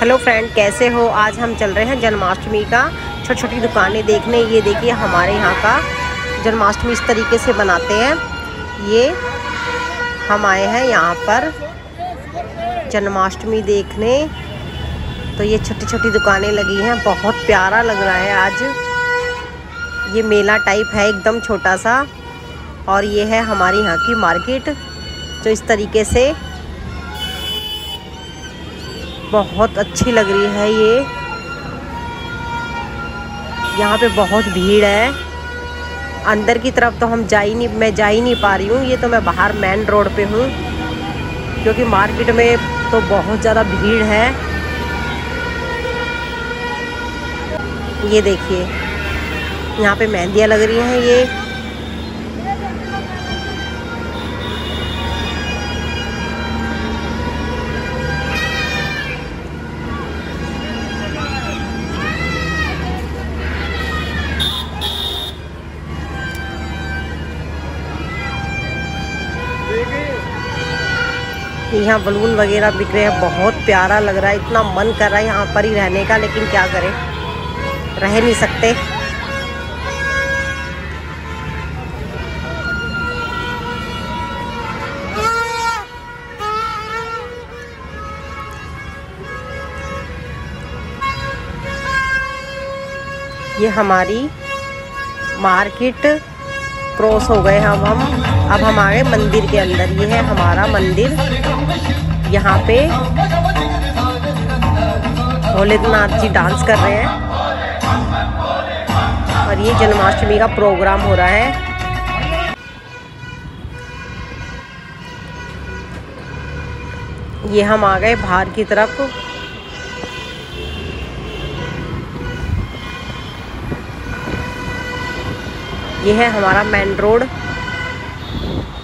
Hello friend, कैसे हो? आज हम चल रहे हैं जन्माष्टमी का छोटी छोटी दुकानें देखने। ये देखिए, हमारे यहाँ का जन्माष्टमी इस तरीके से बनाते हैं। ये हम आए हैं यहाँ पर जन्माष्टमी देखने। तो ये छोटी छोटी दुकानें लगी हैं। बहुत प्यारा लग रहा है आज। ये मेला टाइप है, एकदम छोटा सा। और ये है हमारे यहाँ की मार्केट। जो इस तरीके से बहुत अच्छी लग रही है ये। यहाँ पे बहुत भीड़ है। अंदर की तरफ़ तो हम जा ही नहीं, मैं जा ही नहीं पा रही हूँ। ये तो मैं बाहर मेन रोड पे हूँ, क्योंकि मार्केट में तो बहुत ज़्यादा भीड़ है। ये देखिए, यहाँ पे मेहंदियाँ लग रही हैं ये। यहाँ बलून वगैरह बिक रहे हैं, बहुत प्यारा लग रहा है, इतना मन कर रहा है यहाँ पर ही रहने का, लेकिन क्या करें? रह नहीं सकते। ये हमारी मार्केट क्रॉस हो गए हम हम अब हम आ गए मंदिर के अंदर। ये है हमारा मंदिर। यहाँ पे भोलेनाथ जी डांस कर रहे हैं। और ये जन्माष्टमी का प्रोग्राम हो रहा है। ये हम आ गए बाहर की तरफ़। ये है हमारा मेन रोड